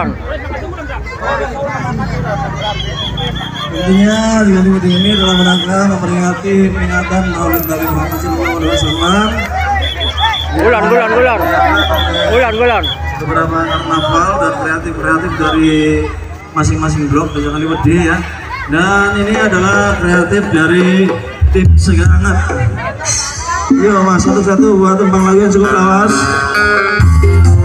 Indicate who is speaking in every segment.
Speaker 1: bulan.
Speaker 2: Intinya dengan meeting ini dalam rangka memperingati peringatan Maulid Nabi Muhammad SAW
Speaker 1: Bulan, bulan, bulan. Bulan, bulan.
Speaker 2: beberapa karnaval dan kreatif-kreatif dari masing-masing blok di Jalan Liwedi ya. Dan ini adalah kreatif dari tim Segangat. Yuk mas, satu-satu buat tembang lagu yang cukup lawas.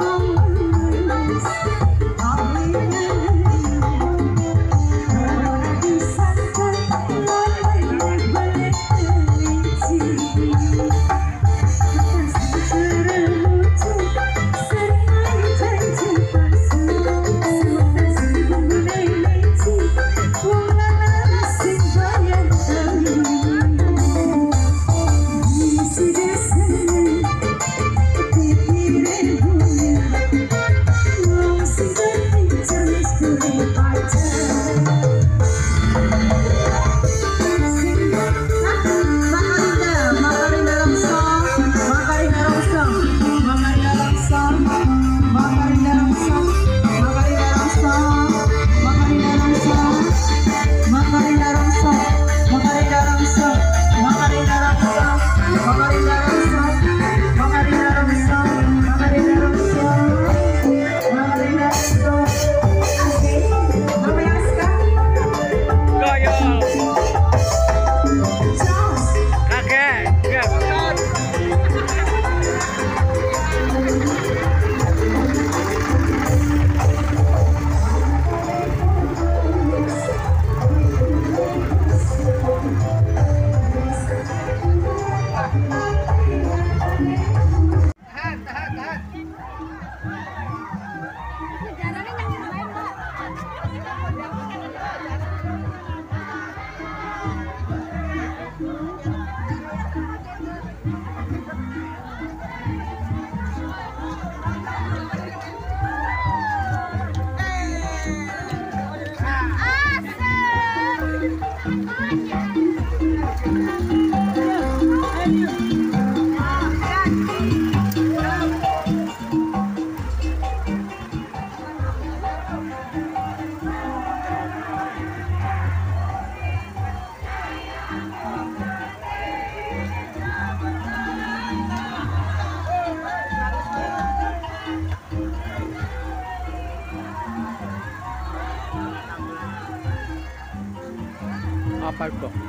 Speaker 1: Oh.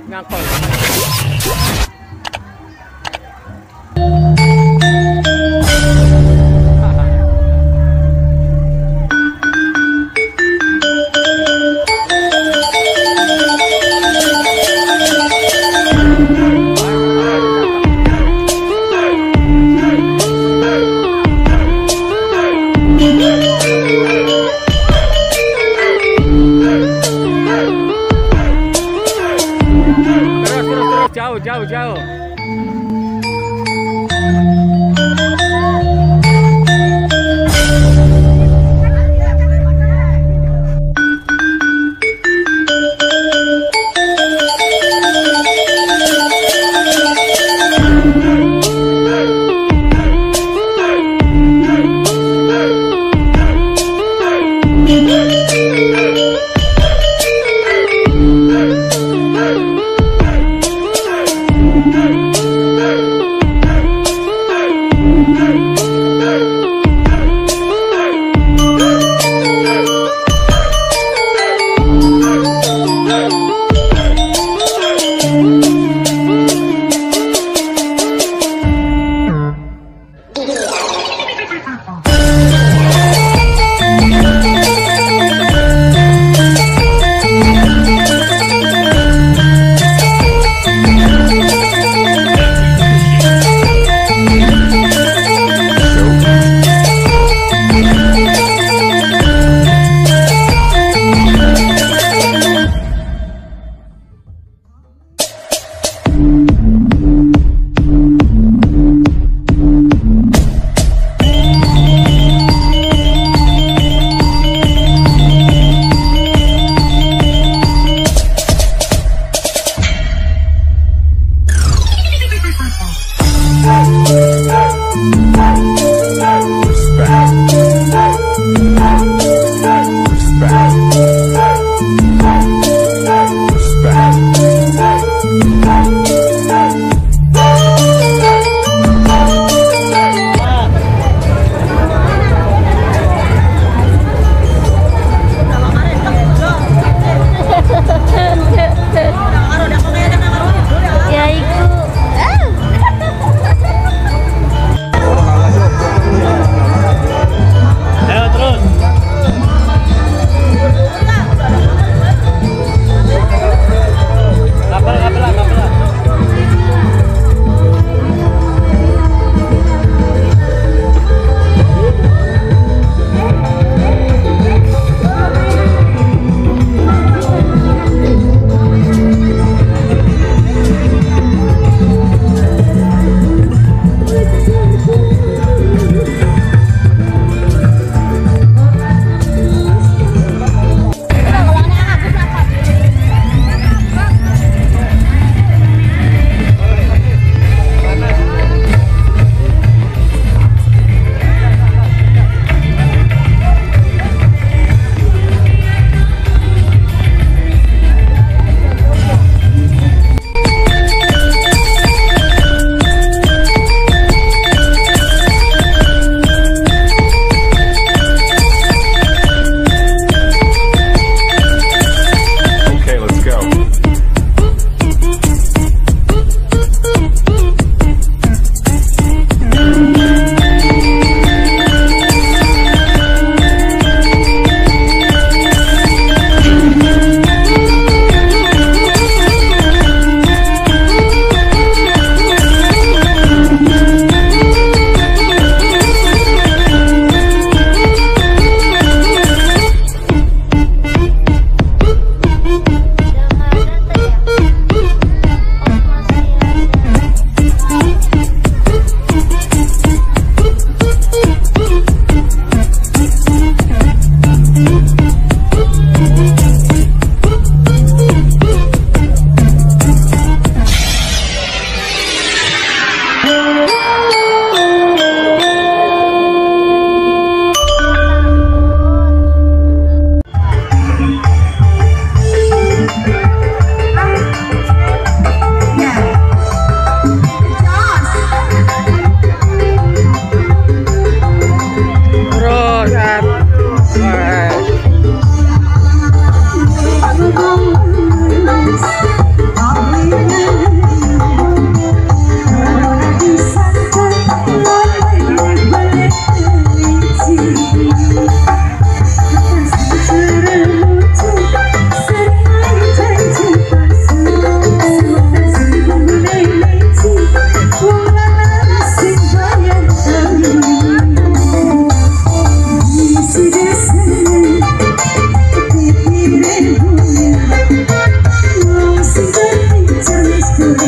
Speaker 1: Ngang quần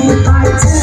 Speaker 1: in the fight.